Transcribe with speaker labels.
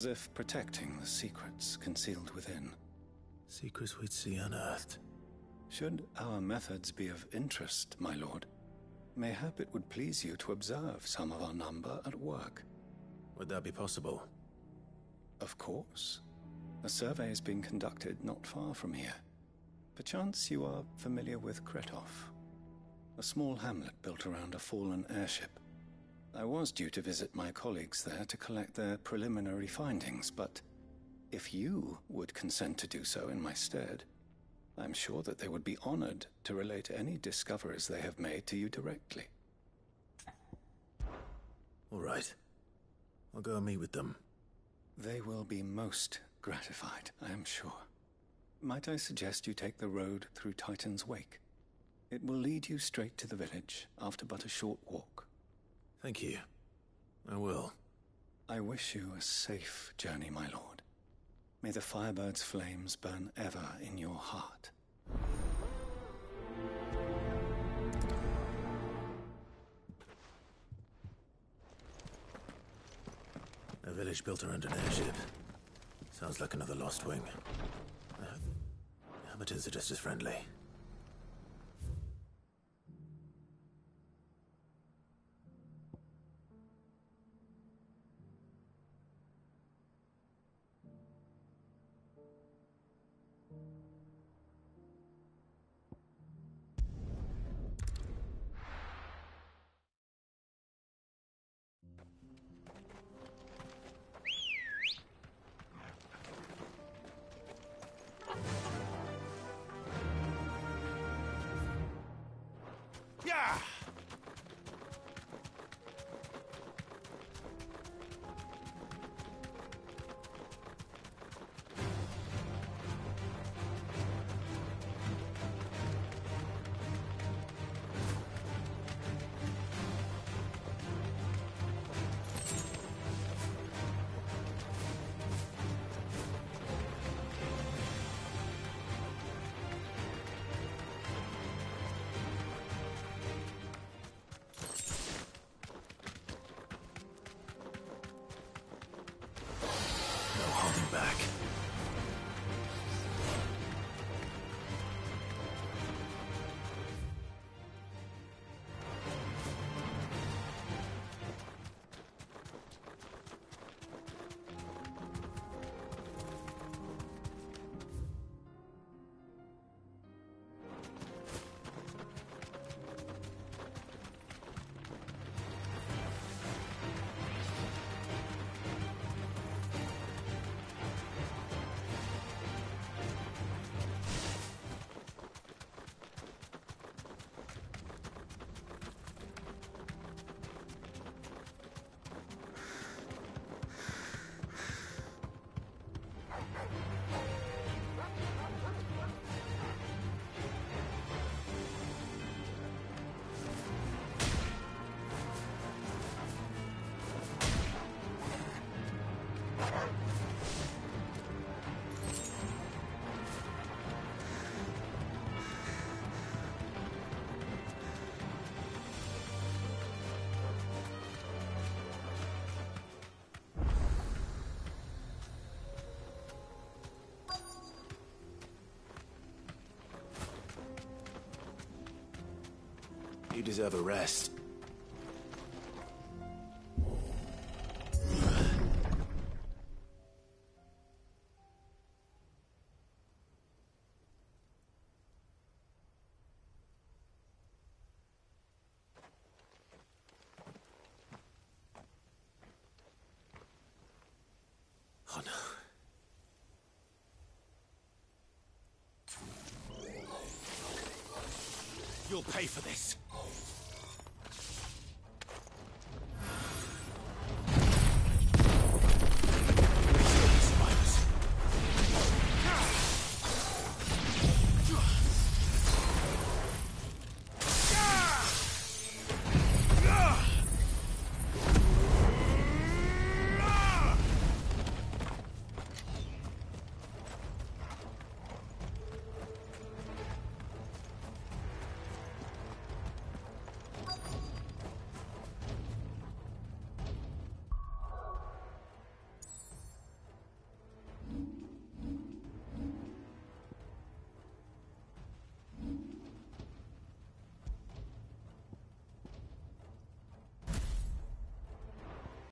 Speaker 1: as if protecting the secrets concealed within.
Speaker 2: Secrets we'd see unearthed.
Speaker 1: Should our methods be of interest, my lord, mayhap it would please you to observe some of our number at work.
Speaker 2: Would that be possible?
Speaker 1: Of course. A survey is being conducted not far from here. Perchance you are familiar with Kretov, a small hamlet built around a fallen airship. I was due to visit my colleagues there to collect their preliminary findings, but if you would consent to do so in my stead, I'm sure that they would be honored to relate any discoveries they have made to you directly.
Speaker 2: All right. I'll go and meet with them.
Speaker 1: They will be most gratified, I am sure. Might I suggest you take the road through Titan's Wake? It will lead you straight to the village after but a short walk.
Speaker 2: Thank you. I will.
Speaker 1: I wish you a safe journey, my lord. May the Firebird's flames burn ever in your heart.
Speaker 2: A village built around an airship. Sounds like another Lost Wing. Uh, Amateurs are just as friendly. Back. Deserve a rest. Oh no.
Speaker 3: You'll pay for this.